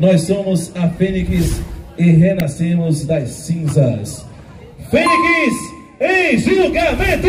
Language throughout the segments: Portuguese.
Nós somos a Fênix e renascemos das cinzas. Fênix em julgamento!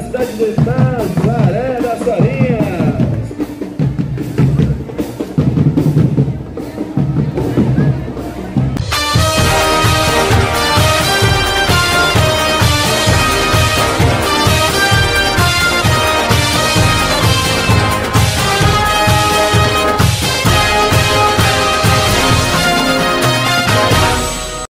cidade de Estado.